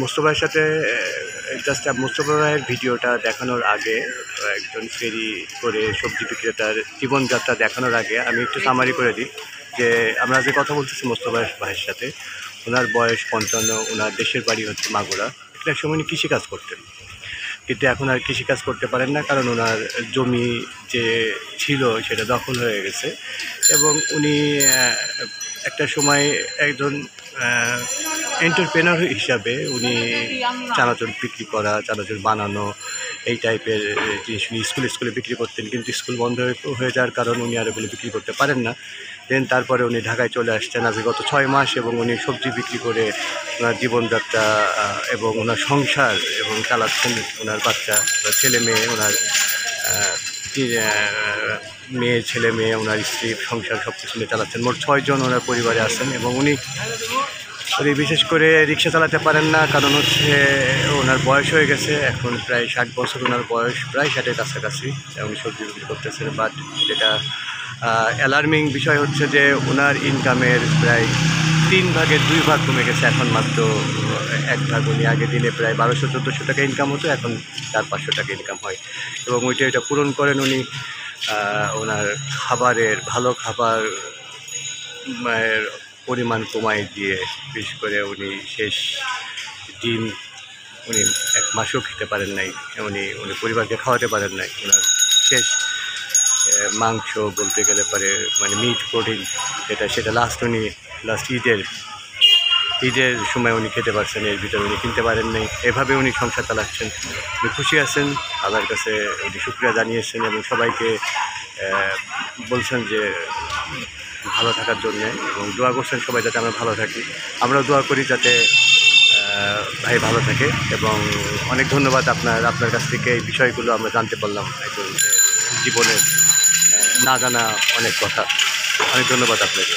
মুস্তফার সাথে জাস্ট মুস্তফা ভাইয়ের ভিডিওটা দেখানোর আগে, একজন ফেরি করে সবজি বিক্রেতার জীবনযাত্রা দেখানোর আগে আমি একটু সামারি করে দিই, যে আমরা যে কথা বলতেছি মুস্তফা ভাইয়ের সাথে, ওনার বয়স পঞ্চান্ন, ওনার দেশের বাড়ি হচ্ছে মাগুরা একটা সময় উনি কৃষিকাজ করতেন। কিন্তু এখন আর কৃষিকাজ করতে পারেন না, কারণ ওনার জমি যে ছিল সেটা দখল হয়ে গেছে এবং উনি একটা সময় একজন এন্টারপ্রেনার হিসাবে উনি চানাচুর বিক্রি করা, চানাচুর বানানো, এই টাইপের জিনিস উনি স্কুলে স্কুলে বিক্রি করতেন। কিন্তু স্কুল বন্ধ হয়ে- যাওয়ার কারণ উনি আর ওগুলো বিক্রি করতে পারেন না। দেন তারপরে উনি ঢাকায় চলে আসছেন আজকে গত ছয় মাস এবং উনি সবজি বিক্রি করে ওনার জীবনযাত্রা এবং ওনার সংসার এবং চালাচ্ছেন ওনার বাচ্চা ছেলে মেয়ে, ওনার মেয়ে, ছেলে মেয়ে, ওনার স্ত্রী, সংসার সব কিছু নিয়ে চালাচ্ছেন। মোট ছয়জন ওনার পরিবারে আছেন এবং উনি উনি বিশেষ করে রিক্সা চালাতে পারেন না, কারণ হচ্ছে ওনার বয়স হয়ে গেছে, এখন প্রায় ষাট বছর ওনার বয়স, প্রায় ষাটের কাছাকাছি উনি সবজি বিক্রি করতেছেন। বাট যেটা অ্যালার্মিং বিষয় হচ্ছে যে ওনার ইনকামের প্রায় তিন ভাগের দুই ভাগ কমে গেছে এখন মাত্র, এক ভাগ। উনি আগে দিনে প্রায় বারোশো, চোদ্দোশো টাকা ইনকাম হতো, এখন চার, পাঁচশো টাকা ইনকাম হয়। এবং ওইটা, এটা পূরণ করেন উনি ওনার খাবারের, ভালো খাবার পরিমাণ কমাই দিয়ে বিশেষ করে উনি শেষ ডিম উনি এক মাসও খেতে পারেন নাই। উনি উনি পরিবারকে খাওয়াতে পারেন নাই। ওনার শেষ মাংস বলতে গেলে পারে মানে মিট প্রোটিন যেটা, সেটা লাস্ট উনি লাস্ট ঈদের ঈদের সময় উনি খেতে পারছেন, এর ভিতরে উনি কিনতে পারেন নাই। এভাবে উনি সংসার চালাচ্ছেন। উনি খুশি আছেন, আল্লাহর কাছে উনি শুক্রিয়া জানিয়েছেন এবং সবাইকে বলছেন যে ভালো থাকার জন্য এবং দোয়া করছেন সবাই যাতে আমরা ভালো থাকি। আমরা দোয়া করি যাতে ভাই ভালো থাকে এবং অনেক ধন্যবাদ আপনার আপনার কাছ থেকে এই বিষয়গুলো আমরা জানতে পারলাম। একজন জীবনের না জানা অনেক কথা। অনেক ধন্যবাদ আপনাকে।